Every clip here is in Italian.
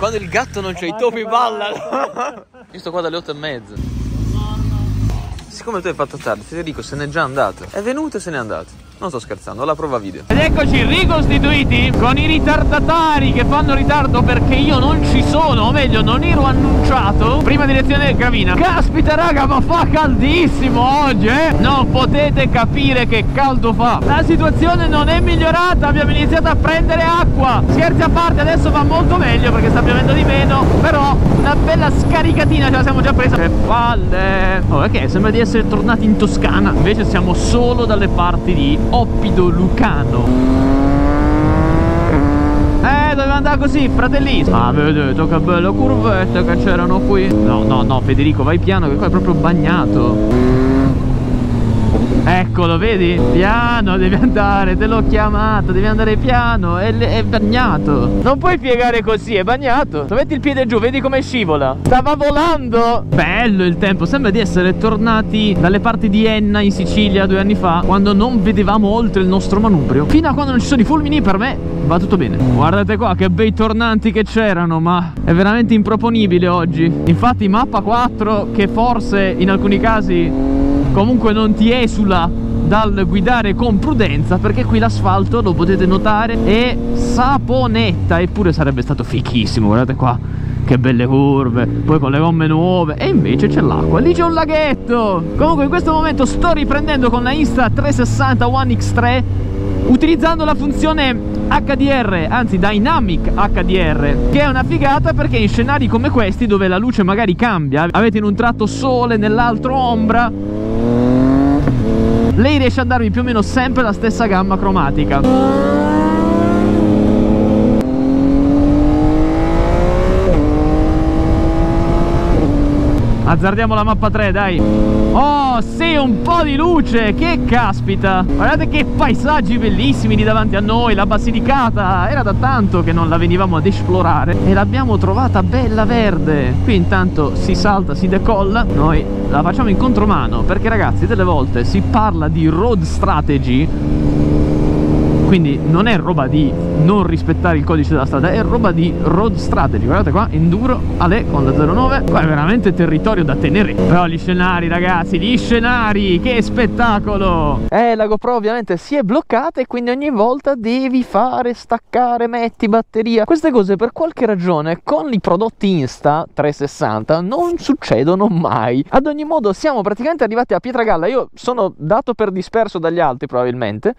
Quando il gatto non c'è, i topi ballano. Io sto qua dalle otto e mezza. Siccome tu hai fatto tardi, Federico se n'è già andato. È venuto e se n'è andato. Non sto scherzando, la prova video. Ed eccoci ricostituiti con i ritardatari che fanno ritardo perché io non ci sono, o meglio non ero annunciato. Prima direzione Gravina. Caspita raga, ma fa caldissimo oggi, eh? Non potete capire che caldo fa. La situazione non è migliorata, abbiamo iniziato a prendere acqua. Scherzi a parte, adesso va molto meglio perché sta piovendo di meno, però bella scaricatina ce la siamo già presa. Che palle! Oh, ok, sembra di essere tornati in Toscana. Invece siamo solo dalle parti di Oppido Lucano Eh, doveva andare così, fratellissimo Ah, vedete che belle curvette che c'erano qui No, no, no, Federico, vai piano che qua è proprio bagnato Eccolo, vedi? Piano devi andare, te l'ho chiamato, devi andare piano, è, è, bagnato. Non puoi piegare così, è bagnato. Metti il piede giù, vedi come scivola. Stava volando. Bello il tempo, sembra di essere tornati dalle parti di Enna in Sicilia due anni fa, quando non vedevamo oltre il nostro manubrio. Fino a quando non ci sono i fulmini, per me va tutto bene. Guardate qua che bei tornanti che c'erano, ma è veramente improponibile oggi. Infatti mappa 4 che forse in alcuni casi comunque non ti esula dal guidare con prudenza perché qui l'asfalto lo potete notare è saponetta. Eppure sarebbe stato fichissimo guardate qua che belle curve poi con le gomme nuove e invece c'è l'acqua lì c'è un laghetto. Comunque in questo momento sto riprendendo con la Insta 360 One X3 utilizzando la funzione HDR, anzi Dynamic HDR, che è una figata perché in scenari come questi dove la luce magari cambia, avete in un tratto sole, nell'altro ombra, lei riesce a darvi più o meno sempre la stessa gamma cromatica. Azzardiamo la mappa 3, dai. Oh, sì, un po' di luce Che caspita. Guardate che paesaggi bellissimi lì davanti a noi La Basilicata. Era da tanto che non la venivamo ad esplorare E l'abbiamo trovata bella verde. Qui intanto si salta, si decolla. Noi la facciamo in contromano Perché ragazzi, delle volte si parla di road strategy quindi non è roba di non rispettare il codice della strada è roba di road strategy. Guardate qua enduro Ale con la 09 qua è veramente territorio da tenere. Però gli scenari ragazzi gli scenari che spettacolo! Eh la GoPro ovviamente si è bloccata e quindi ogni volta devi fare staccare metti batteria. Queste cose per qualche ragione con i prodotti Insta 360 non succedono mai. Ad ogni modo siamo praticamente arrivati a Pietragalla. Io sono dato per disperso dagli altri probabilmente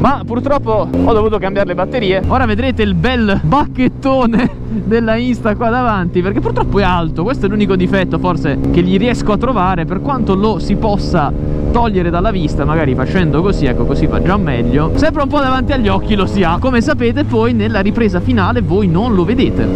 ma purtroppo ho dovuto cambiare le batterie. Ora vedrete il bel bacchettone della Insta qua davanti perché purtroppo è alto. Questo è l'unico difetto forse che gli riesco a trovare per quanto lo si possa togliere dalla vista magari facendo così ecco così va già meglio. Sempre un po' davanti agli occhi lo si ha. Come sapete poi nella ripresa finale voi non lo vedete.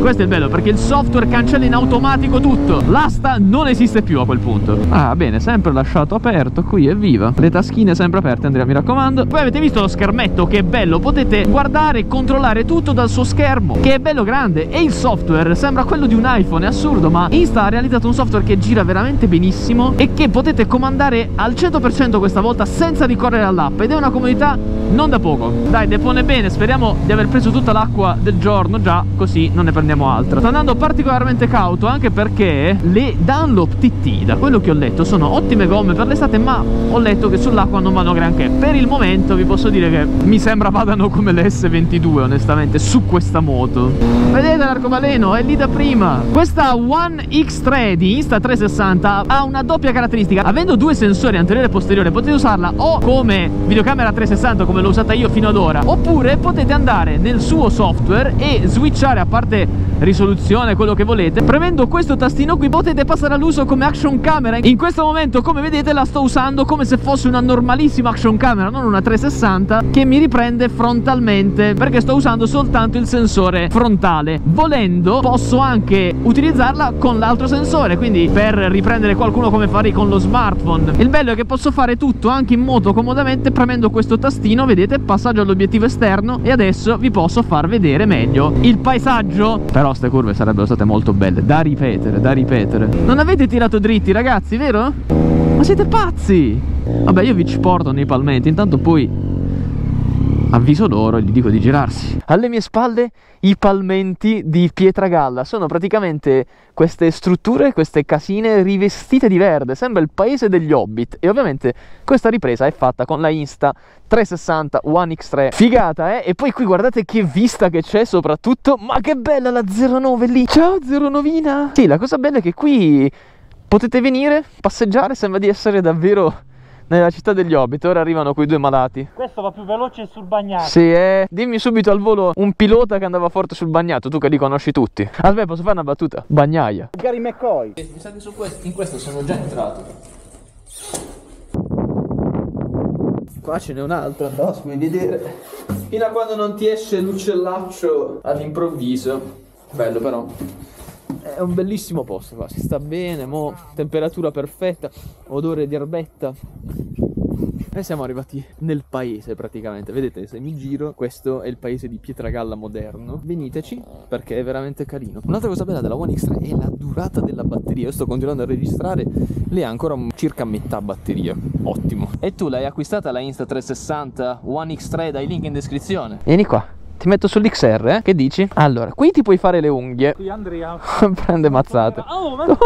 Questo è il bello perché il software cancella in automatico tutto. L'asta non esiste più a quel punto. Ah bene sempre lasciato aperto qui evviva le taschine sempre aperte Andrea mi raccomando. Poi avete visto lo schermetto? Che è bello potete guardare e controllare tutto dal suo schermo. Che è bello grande. E il software sembra quello di un iPhone è assurdo ma Insta ha realizzato un software che gira veramente benissimo e che potete comandare al 100% questa volta senza ricorrere all'app ed è una comodità non da poco. Dai depone bene speriamo di aver preso tutta l'acqua del giorno già così non ne prendiamo altra. Sto andando particolarmente cauto anche perché le Dunlop TT da quello che ho letto sono ottime gomme per l'estate ma ho letto che sull'acqua non vanno granché. Per il momento vi posso dire che mi sembra vadano come le S22 onestamente su questa moto. Vedete l'arcobaleno? È lì da prima. Questa One X3 di Insta360 ha una doppia caratteristica. Avendo due sensori anteriore e posteriore potete usarla o come videocamera 360 come l'ho usata io fino ad ora. Oppure potete andare nel suo software e switchare a parte risoluzione quello che volete. Premendo questo tastino qui potete passare all'uso come action camera. In questo momento come vedete la sto usando come se fosse una normalissima action camera non una 360 che mi riprende frontalmente perché sto usando soltanto il sensore frontale. Volendo posso anche utilizzarla con l'altro sensore quindi per riprendere qualcuno come farei con lo smartphone. Il bello è che posso fare tutto anche in moto comodamente. Premendo questo tastino vedete passaggio all'obiettivo esterno e adesso vi posso far vedere meglio. Il paesaggio però ste curve sarebbero state molto belle. Da ripetere da ripetere. Non avete tirato dritti ragazzi vero? ma siete pazzi! Vabbè io vi ci porto nei palmenti intanto poi avviso loro e gli dico di girarsi. Alle mie spalle i palmenti di Pietragalla. Sono praticamente queste strutture, queste casine rivestite di verde. Sembra il paese degli hobbit. E ovviamente questa ripresa è fatta con la Insta 360 One X3. Figata, eh? E poi qui guardate che vista che c'è soprattutto. Ma che bella la 09 lì. Ciao 09 Sì, la cosa bella è che qui potete venire, passeggiare. Sembra di essere davvero nella città degli Hobbit. Ora arrivano quei due malati. Questo va più veloce sul bagnato. Sì, eh. Dimmi subito al volo un pilota che andava forte sul bagnato, tu che li conosci tutti. Aspetta, posso fare una battuta? Bagnaia. Gary McCoy. Mi sa che su questo, in questo sono già entrato. Qua ce n'è un altro, no, puoi vedere. Fino a quando non ti esce l'uccellaccio all'improvviso. Bello però. È un bellissimo posto qua, si sta bene, mo, temperatura perfetta, odore di erbetta. E siamo arrivati nel paese praticamente, vedete se mi giro, questo è il paese di Pietragalla moderno, veniteci perché è veramente carino. Un'altra cosa bella della One X3 è la durata della batteria, io sto continuando a registrare, lei ha ancora circa metà batteria, ottimo. E tu l'hai acquistata la Insta360 One X3 dai link in descrizione? Vieni qua. Ti metto sull'XR, eh? Che dici? Allora, qui ti puoi fare le unghie. Qui Andrea. Prende mazzate. Oh, ma.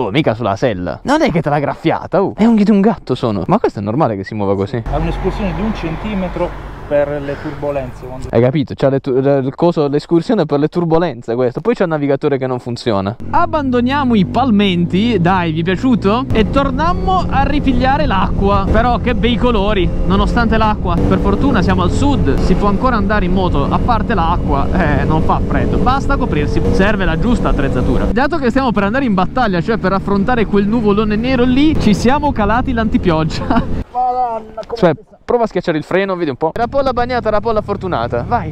Oh, mica sulla sella. Non è che te l'ha graffiata, oh. È unghie di un gatto sono. Ma questo è normale che si muova così. Ha un'escursione di un centimetro per le turbulenze. quando- Hai capito? C'ha le tu- il coso- l'escursione per le turbulenze questo. Poi c'è il navigatore che non funziona. Abbandoniamo i palmenti. Dai, vi è piaciuto? E tornammo a ripigliare l'acqua. Però che bei colori, nonostante l'acqua. Per fortuna siamo al sud, si può ancora andare in moto. A parte l'acqua, eh, non fa freddo. Basta coprirsi. Serve la giusta attrezzatura. Dato che stiamo per andare in battaglia, cioè per affrontare quel nuvolone nero lì, ci siamo calati l'antipioggia. Madonna, come Cioè, prova a schiacciare il freno, vedi un po'. Rapolla bagnata, rapolla fortunata. Vai.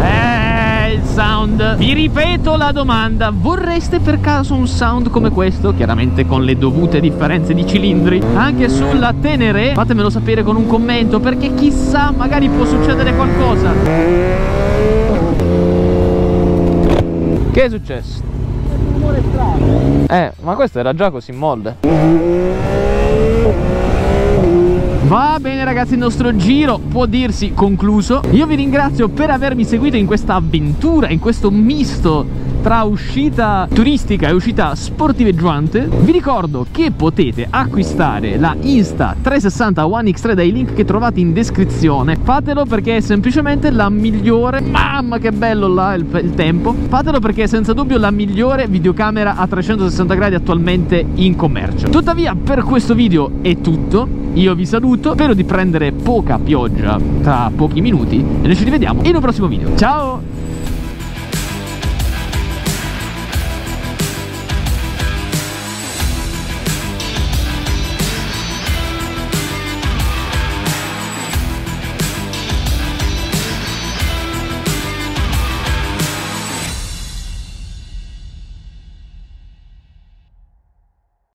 Eh, il sound. Vi ripeto la domanda. Vorreste per caso un sound come questo? Chiaramente con le dovute differenze di cilindri. Anche sulla Tenere? Fatemelo sapere con un commento perché chissà, magari può succedere qualcosa. Che è successo? Rumore strano. Eh, ma questo era già così in molde. Va bene ragazzi, il nostro giro può dirsi concluso. Io vi ringrazio per avermi seguito in questa avventura, in questo misto tra uscita turistica e uscita sportiveggiante. Vi ricordo che potete acquistare la Insta 360 One X3 dai link che trovate in descrizione. Fatelo perché è semplicemente la migliore. Mamma che bello là il, il tempo. Fatelo perché è senza dubbio la migliore videocamera a 360 gradi attualmente in commercio. Tuttavia, per questo video è tutto. Io vi saluto, spero di prendere poca pioggia tra pochi minuti e noi ci rivediamo in un prossimo video. Ciao!